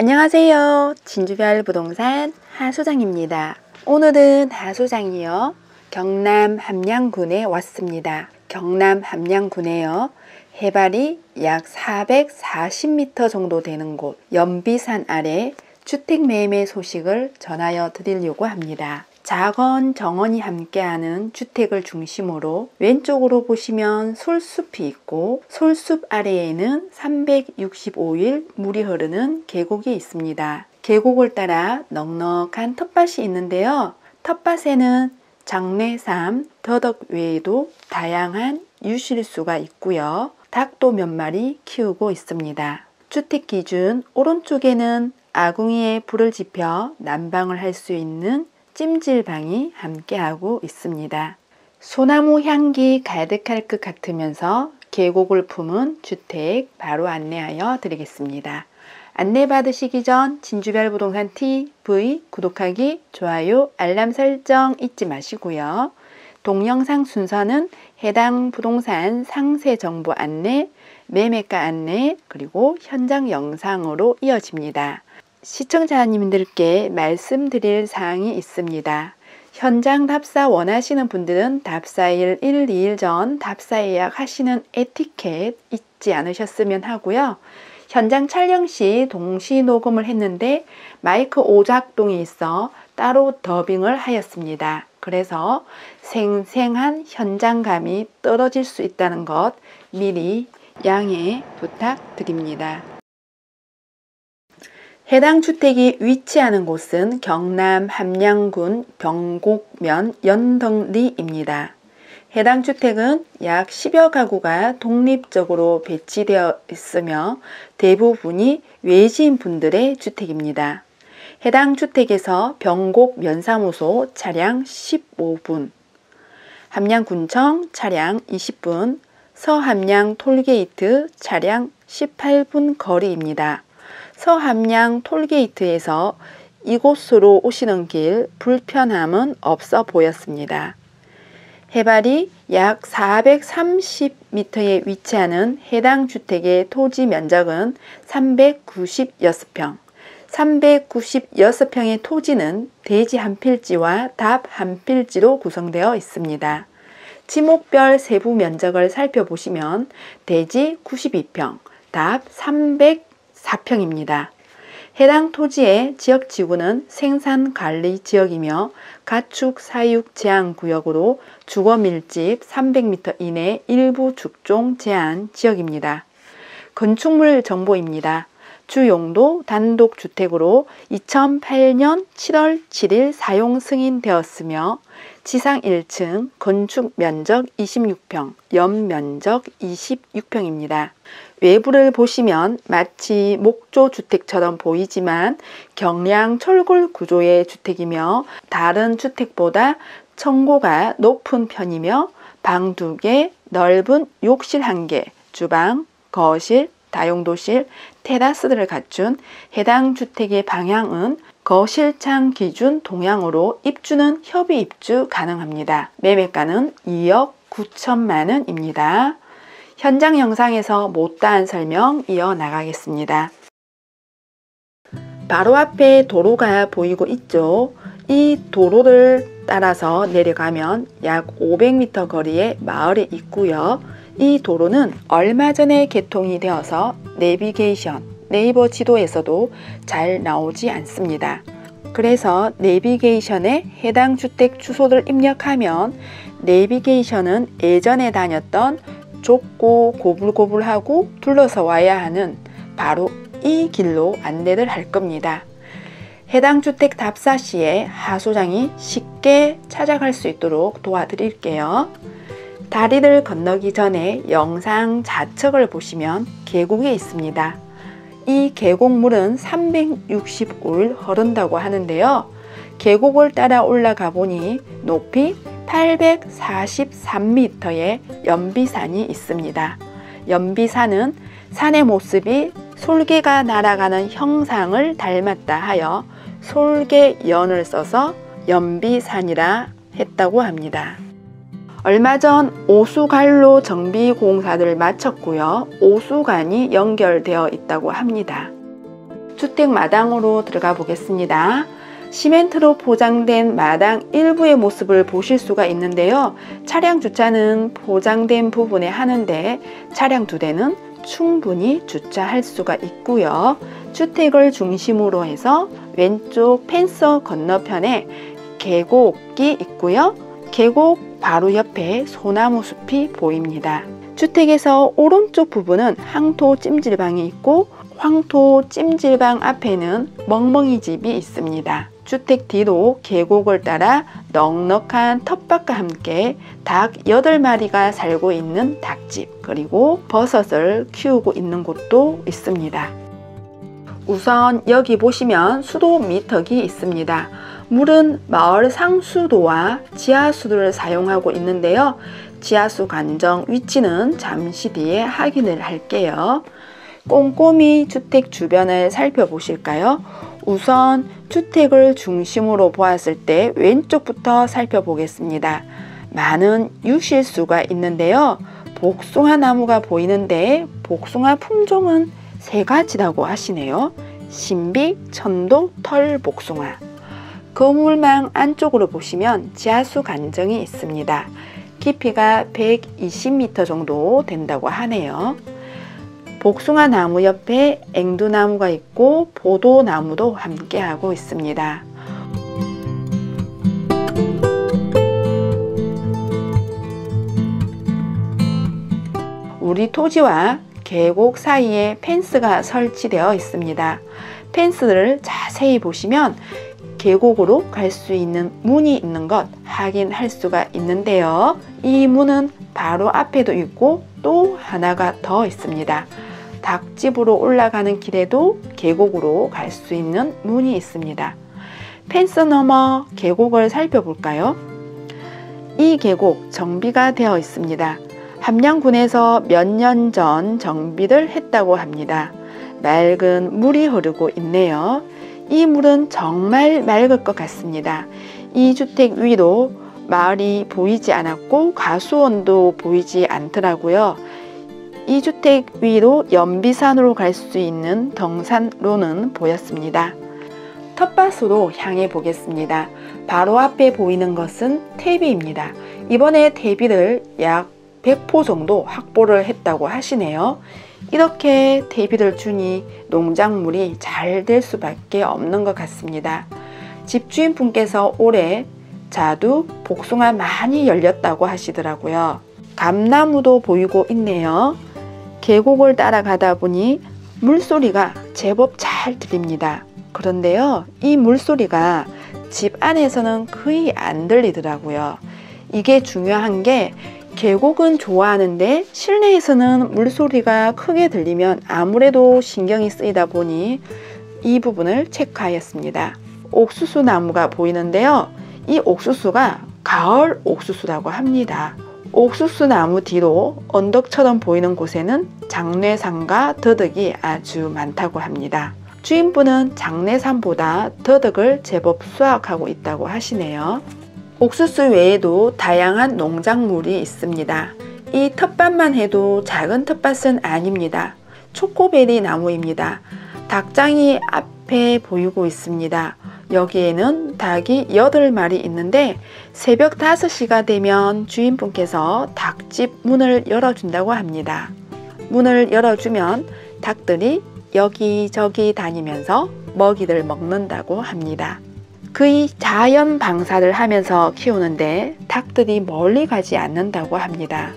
안녕하세요. 진주별 부동산 하소장입니다. 오늘은 하소장이요. 경남 함양군에 왔습니다. 경남 함양군에요. 해발이 약 440m 정도 되는 곳 연비산 아래 주택 매매 소식을 전하여 드리려고 합니다. 작은 정원이 함께하는 주택을 중심으로 왼쪽으로 보시면 솔숲이 있고 솔숲 아래에는 365일 물이 흐르는 계곡이 있습니다. 계곡을 따라 넉넉한 텃밭이 있는데요. 텃밭에는 장례삼, 더덕 외에도 다양한 유실수가 있고요. 닭도 몇 마리 키우고 있습니다. 주택 기준 오른쪽에는 아궁이에 불을 지펴 난방을 할 수 있는 찜질방이 함께하고 있습니다. 소나무 향기 가득할 것 같으면서 계곡을 품은 주택 바로 안내하여 드리겠습니다. 안내 받으시기 전 진주별 부동산 TV 구독하기, 좋아요, 알람 설정 잊지 마시고요. 동영상 순서는 해당 부동산 상세 정보 안내, 매매가 안내, 그리고 현장 영상으로 이어집니다. 시청자님들께 말씀드릴 사항이 있습니다. 현장 답사 원하시는 분들은 답사일 1, 2일 전 답사 예약하시는 에티켓 잊지 않으셨으면 하고요. 현장 촬영 시 동시 녹음을 했는데 마이크 오작동이 있어 따로 더빙을 하였습니다. 그래서 생생한 현장감이 떨어질 수 있다는 것 미리 양해 부탁드립니다. 해당 주택이 위치하는 곳은 경남 함양군 병곡면 연덕리입니다. 해당 주택은 약 10여 가구가 독립적으로 배치되어 있으며 대부분이 외지인 분들의 주택입니다. 해당 주택에서 병곡 면사무소 차량 15분, 함양군청 차량 20분, 서함양 톨게이트 차량 18분 거리입니다. 서함양 톨게이트에서 이곳으로 오시는 길 불편함은 없어 보였습니다. 해발이 약 430m에 위치하는 해당 주택의 토지 면적은 396평, 396평의 토지는 대지 한 필지와 답 한 필지로 구성되어 있습니다. 지목별 세부 면적을 살펴보시면 대지 92평, 답 304평입니다. 해당 토지의 지역 지구는 생산 관리 지역이며 가축 사육 제한 구역으로 주거 밀집 300m 이내 일부 축종 제한 지역입니다. 건축물 정보입니다. 주용도 단독주택으로 2008년 7월 7일 사용 승인되었으며 지상 1층 건축 면적 26평, 연면적 26평입니다. 외부를 보시면 마치 목조 주택처럼 보이지만 경량 철골 구조의 주택이며 다른 주택보다 청고가 높은 편이며 방두 개, 넓은 욕실 한 개, 주방, 거실, 다용도실, 테라스들을 갖춘 해당 주택의 방향은 거실창 기준 동향으로 입주는 협의 입주 가능합니다. 매매가는 2억 9천만 원입니다. 현장 영상에서 못다한 설명 이어나가겠습니다. 바로 앞에 도로가 보이고 있죠. 이 도로를 따라서 내려가면 약 500m 거리에 마을이 있고요. 이 도로는 얼마 전에 개통이 되어서 내비게이션, 네이버 지도에서도 잘 나오지 않습니다. 그래서 내비게이션에 해당 주택 주소를 입력하면 내비게이션은 예전에 다녔던 좁고 고불고불하고 둘러서 와야 하는 바로 이 길로 안내를 할 겁니다. 해당 주택 답사 시에 하소장이 쉽게 찾아갈 수 있도록 도와드릴게요. 다리를 건너기 전에 영상 좌측을 보시면 계곡이 있습니다. 이 계곡물은 365일 흐른다고 하는데요. 계곡을 따라 올라가 보니 높이 843m의 연비산이 있습니다. 연비산은 산의 모습이 솔개가 날아가는 형상을 닮았다 하여 솔개연을 써서 연비산이라 했다고 합니다. 얼마 전 오수관로 정비 공사를 마쳤고요. 오수관이 연결되어 있다고 합니다. 주택 마당으로 들어가 보겠습니다. 시멘트로 포장된 마당 일부의 모습을 보실 수가 있는데요. 차량 주차는 포장된 부분에 하는데 차량 두 대는 충분히 주차할 수가 있고요. 주택을 중심으로 해서 왼쪽 펜서 건너편에 계곡이 있고요. 계곡 바로 옆에 소나무 숲이 보입니다. 주택에서 오른쪽 부분은 항토 찜질방이 있고 황토 찜질방 앞에는 멍멍이 집이 있습니다. 주택 뒤로 계곡을 따라 넉넉한 텃밭과 함께 닭 8마리가 살고 있는 닭집 그리고 버섯을 키우고 있는 곳도 있습니다. 우선 여기 보시면 수도 미터기 있습니다. 물은 마을 상수도와 지하수도를 사용하고 있는데요. 지하수 간정 위치는 잠시 뒤에 확인을 할게요. 꼼꼼히 주택 주변을 살펴보실까요? 우선 주택을 중심으로 보았을 때 왼쪽부터 살펴보겠습니다. 많은 유실수가 있는데요. 복숭아 나무가 보이는데 복숭아 품종은 세 가지라고 하시네요. 신비, 천도, 털 복숭아. 건물망 안쪽으로 보시면 지하수 간정이 있습니다. 깊이가 120m 정도 된다고 하네요. 복숭아 나무 옆에 앵두나무가 있고 보도나무도 함께 하고 있습니다. 우리 토지와 계곡 사이에 펜스가 설치되어 있습니다. 펜스를 자세히 보시면 계곡으로 갈 수 있는 문이 있는 것 확인할 수가 있는데요. 이 문은 바로 앞에도 있고 또 하나가 더 있습니다. 닭집으로 올라가는 길에도 계곡으로 갈 수 있는 문이 있습니다. 펜스 너머 계곡을 살펴볼까요? 이 계곡 정비가 되어 있습니다. 함양군에서 몇 년 전 정비를 했다고 합니다. 맑은 물이 흐르고 있네요. 이 물은 정말 맑을 것 같습니다. 이 주택 위로 마을이 보이지 않았고 가수원도 보이지 않더라고요. 이 주택 위로 연비산으로 갈 수 있는 등산로는 보였습니다. 텃밭으로 향해 보겠습니다. 바로 앞에 보이는 것은 퇴비입니다. 이번에 퇴비를 약 100포 정도 확보를 했다고 하시네요. 이렇게 퇴비를 주니 농작물이 잘 될 수밖에 없는 것 같습니다. 집주인분께서 올해 자두, 복숭아 많이 열렸다고 하시더라고요. 감나무도 보이고 있네요. 계곡을 따라가다 보니 물소리가 제법 잘 들립니다. 그런데요, 이 물소리가 집 안에서는 거의 안 들리더라고요. 이게 중요한 게 계곡은 좋아하는데 실내에서는 물소리가 크게 들리면 아무래도 신경이 쓰이다 보니 이 부분을 체크하였습니다. 옥수수 나무가 보이는데요. 이 옥수수가 가을 옥수수라고 합니다. 옥수수 나무 뒤로 언덕처럼 보이는 곳에는 장례산과 더덕이 아주 많다고 합니다. 주인분은 장례산보다 더덕을 제법 수확하고 있다고 하시네요. 옥수수 외에도 다양한 농작물이 있습니다. 이 텃밭만 해도 작은 텃밭은 아닙니다. 초코베리 나무입니다. 닭장이 앞에 보이고 있습니다. 여기에는 닭이 8마리 있는데 새벽 5시가 되면 주인분께서 닭집 문을 열어준다고 합니다. 문을 열어주면 닭들이 여기저기 다니면서 먹이를 먹는다고 합니다. 그의 자연 방사를 하면서 키우는데 닭들이 멀리 가지 않는다고 합니다.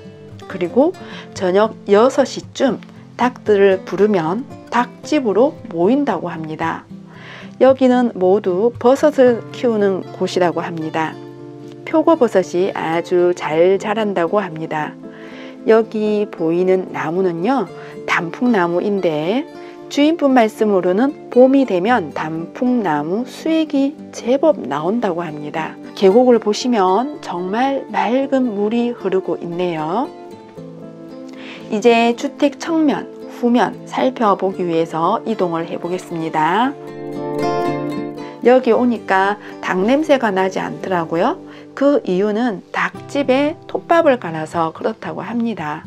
그리고 저녁 6시쯤 닭들을 부르면 닭집으로 모인다고 합니다. 여기는 모두 버섯을 키우는 곳이라고 합니다. 표고버섯이 아주 잘 자란다고 합니다. 여기 보이는 나무는요, 단풍나무인데 주인분 말씀으로는 봄이 되면 단풍나무 수액이 제법 나온다고 합니다. 계곡을 보시면 정말 맑은 물이 흐르고 있네요. 이제 주택 측면, 후면 살펴보기 위해서 이동을 해 보겠습니다. 여기 오니까 닭 냄새가 나지 않더라고요. 그 이유는 닭집에 톱밥을 갈아서 그렇다고 합니다.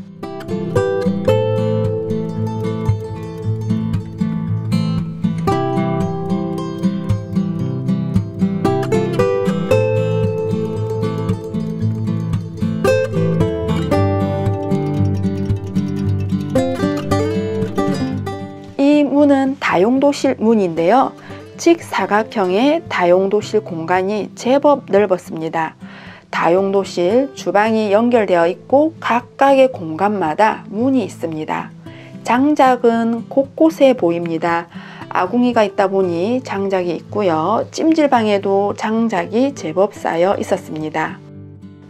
다용도실 문인데요. 직사각형의 다용도실 공간이 제법 넓었습니다. 다용도실 주방이 연결되어 있고 각각의 공간마다 문이 있습니다. 장작은 곳곳에 보입니다. 아궁이가 있다 보니 장작이 있고요. 찜질방에도 장작이 제법 쌓여 있었습니다.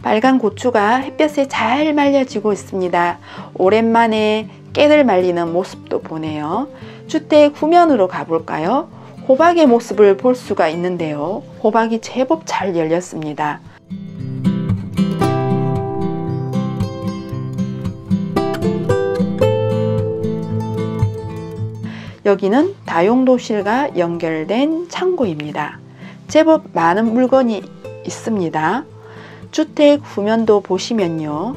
빨간 고추가 햇볕에 잘 말려지고 있습니다. 오랜만에 깨를 말리는 모습도 보네요. 주택 후면으로 가볼까요? 호박의 모습을 볼 수가 있는데요. 호박이 제법 잘 열렸습니다. 여기는 다용도실과 연결된 창고입니다. 제법 많은 물건이 있습니다. 주택 후면도 보시면요.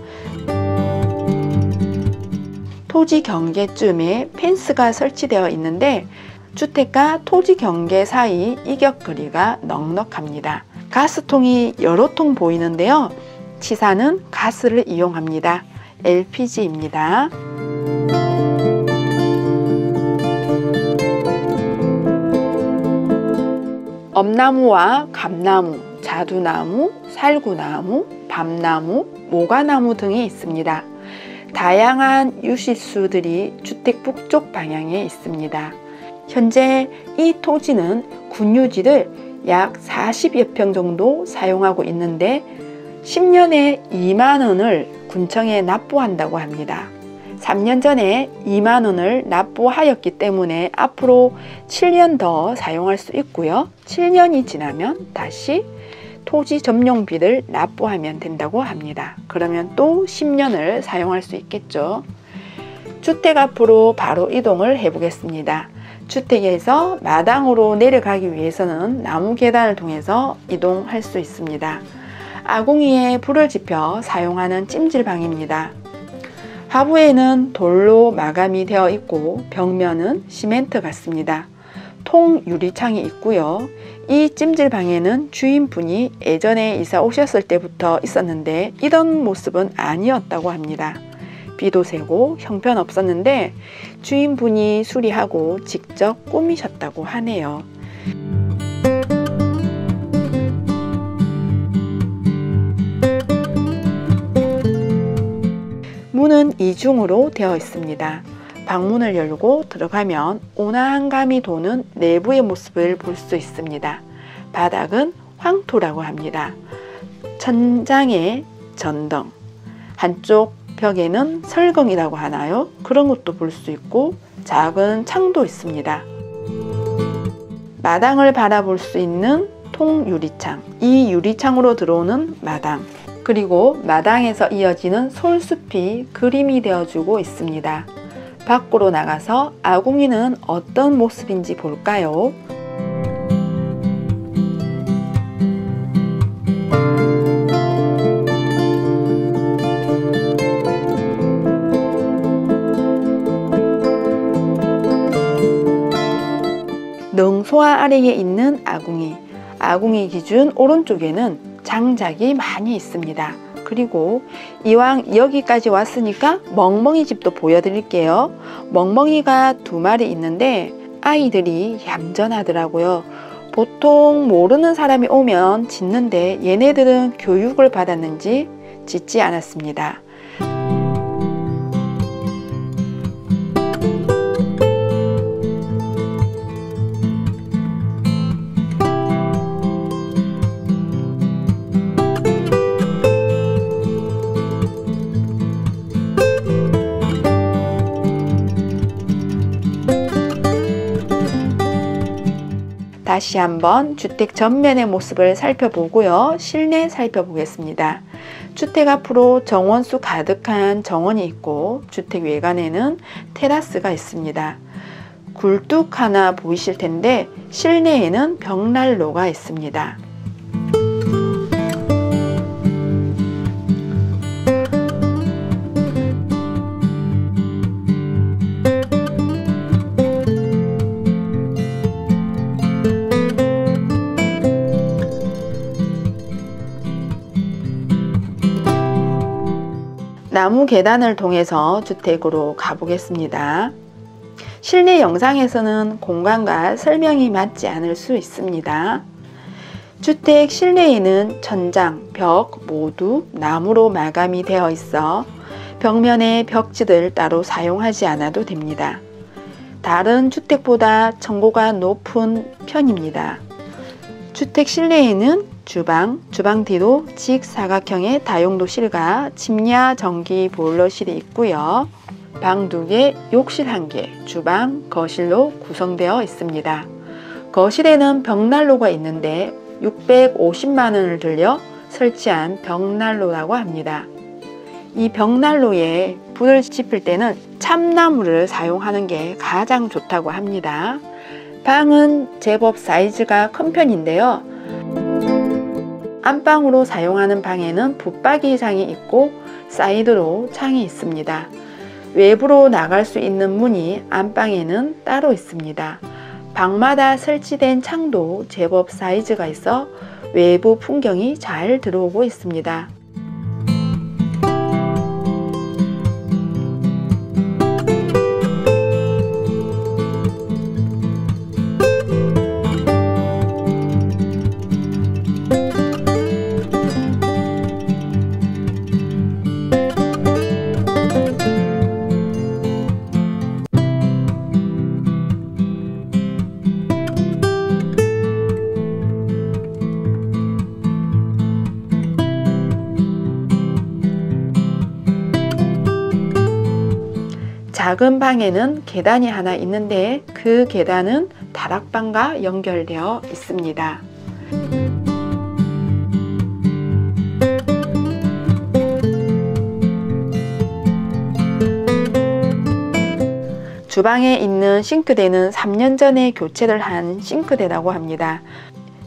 토지 경계쯤에 펜스가 설치되어 있는데 주택과 토지 경계 사이 이격 거리가 넉넉합니다. 가스통이 여러 통 보이는데요. 치사는 가스를 이용합니다. LPG입니다. 엄나무와 감나무, 자두나무, 살구나무, 밤나무, 모가나무 등이 있습니다. 다양한 유실수들이 주택 북쪽 방향에 있습니다. 현재 이 토지는 군유지를 약 40여 평 정도 사용하고 있는데 10년에 2만 원을 군청에 납부한다고 합니다. 3년 전에 2만 원을 납부하였기 때문에 앞으로 7년 더 사용할 수 있고요. 7년이 지나면 다시 토지 점용비를 납부하면 된다고 합니다. 그러면 또 10년을 사용할 수 있겠죠. 주택 앞으로 바로 이동을 해 보겠습니다. 주택에서 마당으로 내려가기 위해서는 나무 계단을 통해서 이동할 수 있습니다. 아궁이에 불을 지펴 사용하는 찜질방입니다. 하부에는 돌로 마감이 되어 있고 벽면은 시멘트 같습니다. 통 유리창이 있고요. 이 찜질방에는 주인분이 예전에 이사 오셨을 때부터 있었는데 이런 모습은 아니었다고 합니다. 비도 새고 형편없었는데 주인분이 수리하고 직접 꾸미셨다고 하네요. 문은 이중으로 되어 있습니다. 방문을 열고 들어가면 온화한 감이 도는 내부의 모습을 볼 수 있습니다. 바닥은 황토라고 합니다. 천장에 전등, 한쪽 벽에는 설경이라고 하나요? 그런 것도 볼 수 있고 작은 창도 있습니다. 마당을 바라볼 수 있는 통유리창, 이 유리창으로 들어오는 마당, 그리고 마당에서 이어지는 솔숲이 그림이 되어주고 있습니다. 밖으로 나가서 아궁이는 어떤 모습인지 볼까요? 능소화 아래에 있는 아궁이 아궁이 기준 오른쪽에는 장작이 많이 있습니다. 그리고 이왕 여기까지 왔으니까 멍멍이 집도 보여드릴게요. 멍멍이가 두 마리 있는데 아이들이 얌전하더라고요. 보통 모르는 사람이 오면 짖는데 얘네들은 교육을 받았는지 짖지 않았습니다. 다시 한번 주택 전면의 모습을 살펴보고요. 실내 살펴보겠습니다. 주택 앞으로 정원수 가득한 정원이 있고 주택 외관에는 테라스가 있습니다. 굴뚝 하나 보이실 텐데 실내에는 벽난로가 있습니다. 나무 계단을 통해서 주택으로 가보겠습니다. 실내 영상에서는 공간과 설명이 맞지 않을 수 있습니다. 주택 실내에는 천장, 벽 모두 나무로 마감이 되어 있어 벽면에 벽지들 따로 사용하지 않아도 됩니다. 다른 주택보다 청고가 높은 편입니다. 주택 실내에는 주방, 주방 뒤로 직사각형의 다용도실과 침야 전기 보일러실이 있고요. 방 2개, 욕실 1개, 주방, 거실로 구성되어 있습니다. 거실에는 벽난로가 있는데 650만 원을 들여 설치한 벽난로라고 합니다. 이 벽난로에 불을 지필 때는 참나무를 사용하는 게 가장 좋다고 합니다. 방은 제법 사이즈가 큰 편인데요. 안방으로 사용하는 방에는 붙박이장이 있고 사이드로 창이 있습니다. 외부로 나갈 수 있는 문이 안방에는 따로 있습니다. 방마다 설치된 창도 제법 사이즈가 있어 외부 풍경이 잘 들어오고 있습니다. 작은 방에는 계단이 하나 있는데 그 계단은 다락방과 연결되어 있습니다. 주방에 있는 싱크대는 3년 전에 교체를 한 싱크대라고 합니다.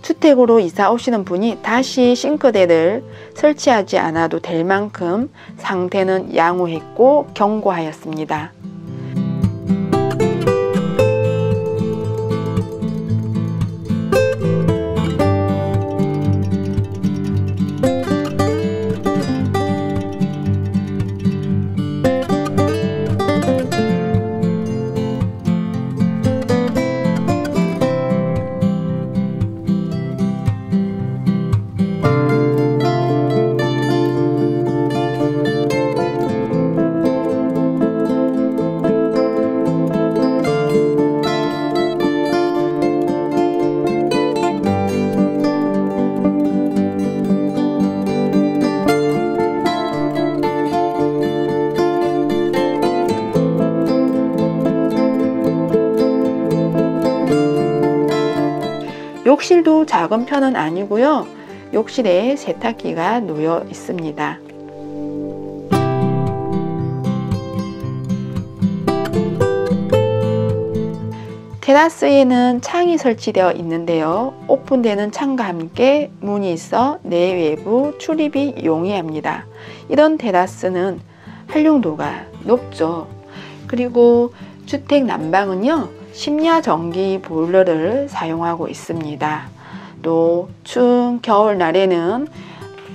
주택으로 이사 오시는 분이 다시 싱크대를 설치하지 않아도 될 만큼 상태는 양호했고 견고하였습니다. 욕실도 작은 편은 아니고요. 욕실에 세탁기가 놓여 있습니다. 테라스에는 창이 설치되어 있는데요. 오픈되는 창과 함께 문이 있어 내외부 출입이 용이합니다. 이런 테라스는 활용도가 높죠. 그리고 주택 난방은요. 심야 전기 보일러를 사용하고 있습니다. 또 추운 겨울날에는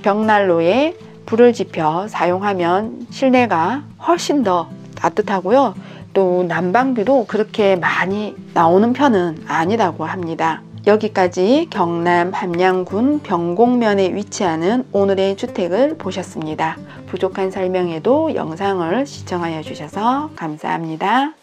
벽난로에 불을 지펴 사용하면 실내가 훨씬 더 따뜻하고요. 또 난방비도 그렇게 많이 나오는 편은 아니라고 합니다. 여기까지 경남 함양군 병곡면에 위치하는 오늘의 주택을 보셨습니다. 부족한 설명에도 영상을 시청하여 주셔서 감사합니다.